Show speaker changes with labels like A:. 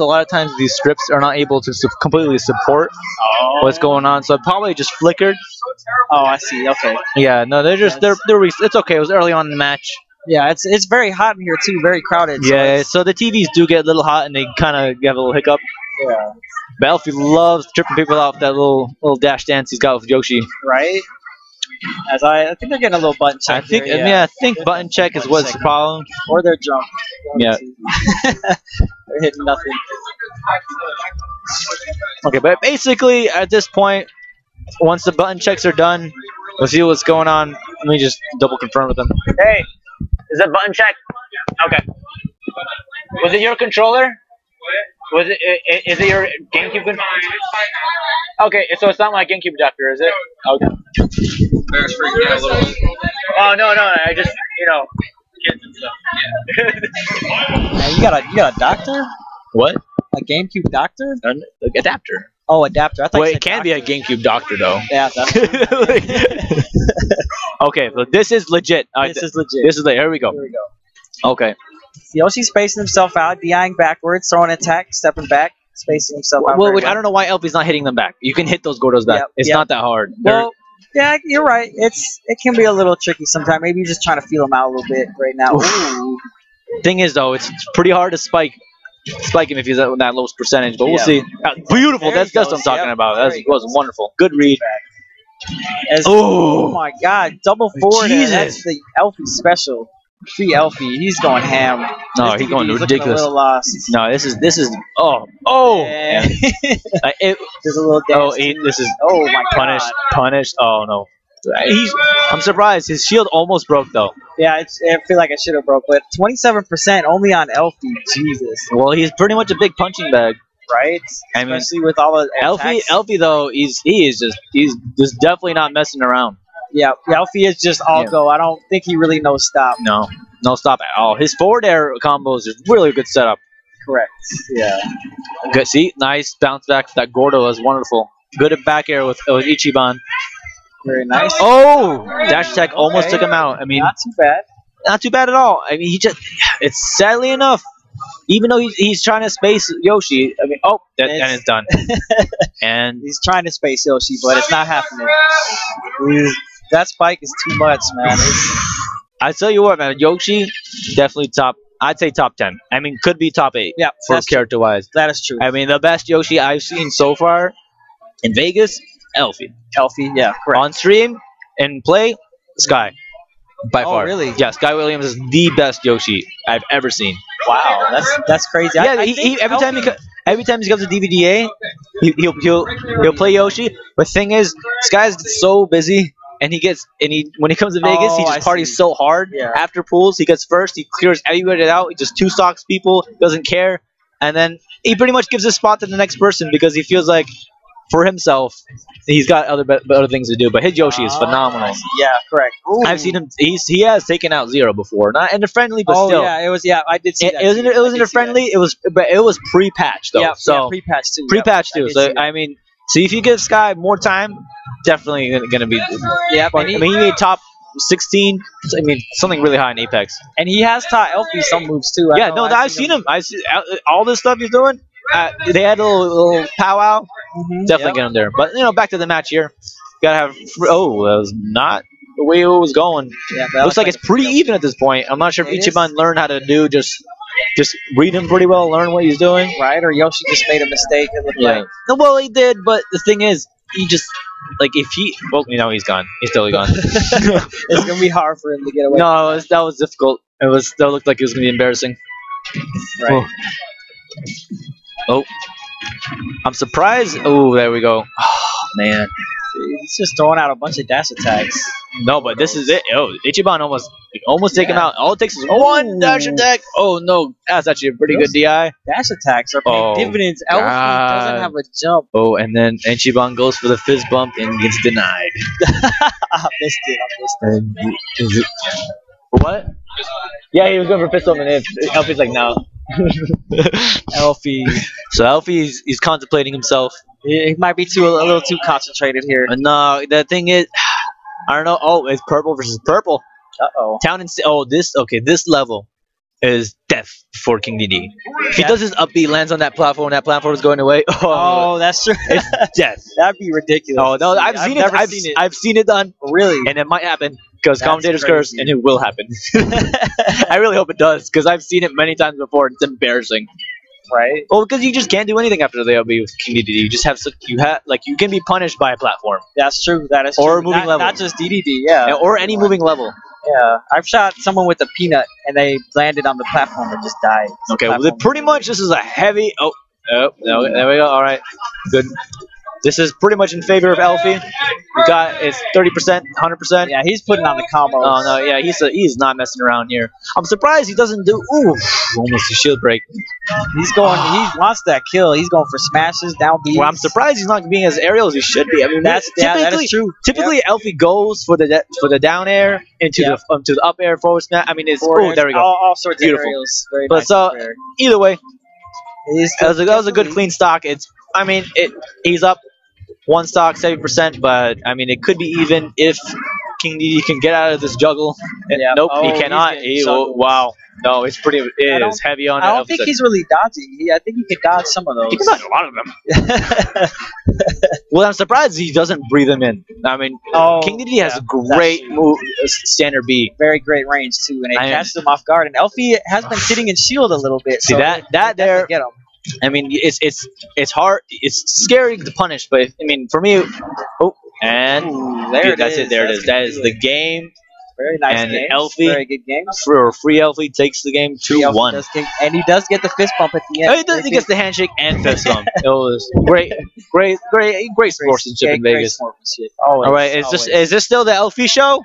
A: A lot of times these scripts are not able to su- completely support what's going on, so it probably just flickered.
B: Oh, I see. Okay.
A: Yeah, no, they're just they're they're re- it's okay. It was early on in the match.
B: Yeah, it's it's very hot in here too. Very crowded. so
A: Yeah, so the TVs do get a little hot and they kind of have a little hiccup.
B: yeah.
A: But Elfy loves tripping people out with that little little dash dance he's got with Yoshi.
B: Right. As I, I think they're getting a little button check.
A: I think
B: here,
A: yeah. I think button check is what's the problem.
B: or they're drunk.
A: Yeah.
B: They're hitting nothing.
A: Uh, okay, but basically at this point, once the button checks are done, we'll see what's going on. Let me just double confirm with them. Hey, is that button check? Okay. Was it your controller? Was it? i- i- Is it your GameCube? controller? okay, so it's not my GameCube adapter, is it? Okay.
C: Bear's freaking out a little.
A: Oh no, no, I just you know, kids and stuff.
B: Man, you got a you got a doctor?
A: what?
B: A GameCube doctor?
A: An adapter.
B: Oh, adapter. I thought
A: Well, it
B: said
A: can be a. GameCube doctor though.
B: Yeah, that's,
A: okay, so this is legit. All right,
B: this is legit.
A: this is the here we go.
B: Here we go.
A: Okay.
B: Yoshi's spacing himself out, DIing backwards, throwing an attack, stepping back, spacing himself out.
A: Well,
B: very
A: which, I don't know why Elfy's not hitting them back. You can hit those Gordos back.
B: Yep,
A: it's
B: yep.
A: not that hard. They're-
B: Well, yeah, you're right. It's it can be a little tricky sometimes. Maybe you're just trying to feel him out a little bit right now.
A: Thing is though, it's, it's pretty hard to spike spike him if he's at that lowest percentage. But we'll
B: Yeah.
A: see. Uh, beautiful.
B: There
A: That's that's what I'm talking
B: Yep.
A: about. That was wonderful. Good read.
B: As, oh
A: Oh,
B: my God, double forward.
A: Jesus.
B: That's the Elfy special. Free Elfy. He's going ham.
A: no, he's going
B: looking
A: ridiculous. No, this is this is oh oh.
B: Yeah.
A: Uh, it,
B: There's a little
A: oh, he, this is
B: Oh my
A: punished.
B: God.
A: Punished. Oh no. He's. I'm surprised. His shield almost broke though.
B: Yeah, it's, I feel like I should have broke, but 27% only on Elfy. Jesus.
A: Well, he's pretty much a big punching bag.
B: Right?
A: I mean,
B: Especially with all the Elfy.
A: Elfy though, he's he is just he's just definitely not messing around.
B: Yeah, Elfy is just all
A: Yeah.
B: go. I don't think he really knows stop.
A: No, no stop at all. His forward air combos is really good setup.
B: Correct. Yeah.
A: Good, see, nice bounce back. That Gordo is wonderful. Good at back air with, with Ichiban.
B: Very nice.
A: Oh, dash attack almost
B: Okay.
A: took him out. I mean,
B: Not too bad.
A: not too bad at all. I mean, he just it's sadly enough. Even though he's, he's trying to space Yoshi, I mean, oh, that, and
B: It's-
A: it's done. and
B: He's trying to space Yoshi, but it's not happening. He's- that spike is too much, man. It's-
A: I tell you what, man, Yoshi definitely top. I'd say top ten. I mean, could be top eight
B: yeah,
A: for
B: true.
A: character wise.
B: that is true.
A: I mean, the best Yoshi I've seen so far in Vegas, Elfy.
B: Elfy, yeah, correct.
A: On stream and play, Sky. By
B: Oh,
A: far.
B: really?
A: Yeah, Sky Williams is the best Yoshi I've ever seen.
B: Wow, that's that's crazy.
A: Yeah,
B: I
A: he,
B: think
A: he, every time he every time he comes to DVDA, he, he'll he'll he'll play Yoshi. But thing is, Sky's so busy, and he gets and he when he comes to Vegas, he
B: Oh,
A: just
B: I
A: parties
B: see.
A: so hard.
B: Yeah.
A: After pools, he gets first. He clears everybody out. He just two stocks people, doesn't care, and then he pretty much gives his spot to the next person because he feels like for himself, he's got other other things to do. But his Yoshi is
B: Ah,
A: phenomenal.
B: Yeah, correct.
A: I've seen him. He's he has taken out ZeRo before, not in a friendly, but
B: oh
A: still.
B: yeah, it was. Yeah, I did see
A: It,
B: that.
A: it wasn't. It wasn't a friendly. It was, but it was pre-patch though.
B: Yeah,
A: so
B: yeah, pre-patch too.
A: pre-patch
B: I
A: too.
B: did
A: So. I mean, see if you give Sky more time, definitely gonna, gonna be.
B: yeah,
A: I mean, he made top 16. I mean, something really high in Apex.
B: and he has taught Elfy some moves too. I
A: yeah,
B: know
A: no, I've seen him. I see all this stuff he's doing. Uh, they had a little, little powwow.
B: Mhm,
A: Definitely
B: yep.
A: get him there. But you know, back to the match here. Gotta have. Oh, that was not the way it was going.
B: Yeah, that
A: Looks like it's pretty even at this point. I'm not sure if
B: It is.
A: Ichiban learned how to do just just read him pretty well, learn what he's doing.
B: right. Or Yoshi just made a mistake. It looked
A: Yeah.
B: like.
A: No, well, he did, but the thing is, he just like if he. Well, you know, he's gone. He's totally gone.
B: It's gonna be hard for him to get away.
A: no, it was, that was difficult. It was. That looked like it was gonna be embarrassing.
B: Right.
A: Oh, I'm surprised. Oh, there we go. Oh, man.
B: He's just throwing out a bunch of dash attacks.
A: No, but this is it. Oh, Ichiban almost almost take him out. All it takes is one
B: Ooh.
A: dash attack. Oh no, that's actually a pretty good DI.
B: Dash attacks are paying
A: Oh,
B: dividends.
A: Elfy
B: doesn't have a jump.
A: Oh, and then Ichiban goes for the fist bump and gets denied.
B: I missed it. I missed
A: it what? Yeah, he was going for fist bump, and then Elfy's like, no.
B: Elfy.
A: so Elfy's he's contemplating himself.
B: He might be too a little too concentrated here.
A: No, the thing is, I don't know. Oh, it's purple versus purple.
B: Uh oh.
A: Town and oh this okay this level. is death for King Dedede. If he does his up B, lands on that platform, and that platform is going away. Oh,
B: Oh, that's true.
A: it's death.
B: That'd be ridiculous.
A: Oh no,
B: see.
A: I've seen it. I've
B: seen it.
A: I've seen it done,
B: really.
A: and it might happen because commentators curse, and it will happen. I really hope it does because I've seen it many times before. and It's embarrassing.
B: Right?
A: Well, because you just can't do anything after the LB with DD. You just have such, you have like you can be punished by a platform
B: That's true. That is
A: Or
B: true.
A: moving
B: not,
A: level.
B: Not just DDD. Yeah.
A: or any moving level.
B: Yeah. I've shot someone with a peanut and they landed on the platform and just died. The
A: Okay, well, pretty much this is a heavy. Oh, oh, no, there we go. All right, good. This is pretty much in favor of Elfy. We got it's thirty percent, hundred percent.
B: Yeah, he's putting on the combo.
A: Oh no, yeah, he's a, he's not messing around here. I'm surprised he doesn't do. Ooh, almost a shield break.
B: He's going. He wants that kill. He's going for smashes down B.
A: Well, I'm surprised he's not being as aerial as he should be. I mean,
B: That's yeah, that is true.
A: typically Elfy goes for the for the down air into
B: Yep.
A: the um, to the up air forward smash. I mean, it's
B: Forward
A: oh there we go.
B: All, all sorts
A: Beautiful.
B: of aerials. Very
A: But
B: nice.
A: so- Either way, that was a, that was a good clean stock. It's I mean it he's up one stock seventy percent, but I mean it could be even if King Dedede can get out of this juggle.
B: Yeah.
A: Nope,
B: Oh,
A: he cannot. He, wow, no, it's pretty. It is heavy on
B: I don't think he's really dodging. He, I think he could dodge some of those.
A: He can dodge a lot of them. Well, I'm surprised he doesn't breathe them in. I mean,
B: oh,
A: King Dedede has a great move, uh, standard B.
B: very great range too, and it
A: I-
B: catches him off guard. And Elfy has been sitting in shield a little bit.
A: See
B: so
A: that that there.
B: get him.
A: I mean, it's it's it's hard. It's scary to punish, but I mean, for me, oh, and
B: Ooh, there it
A: that's
B: is.
A: it. There
B: That's
A: is.
B: gonna
A: That is the game.
B: very nice
A: and
B: game.
A: Elfy-
B: very good game.
A: For free Elfy takes the game two one.
B: get- and he does get the fist bump at the end.
A: Oh, he, does, he gets the handshake and fist bump. It was great, great, great, great sportsmanship in
B: Great
A: Vegas.
B: sportsmanship. Always,
A: All right, is this is this still the Elfy show?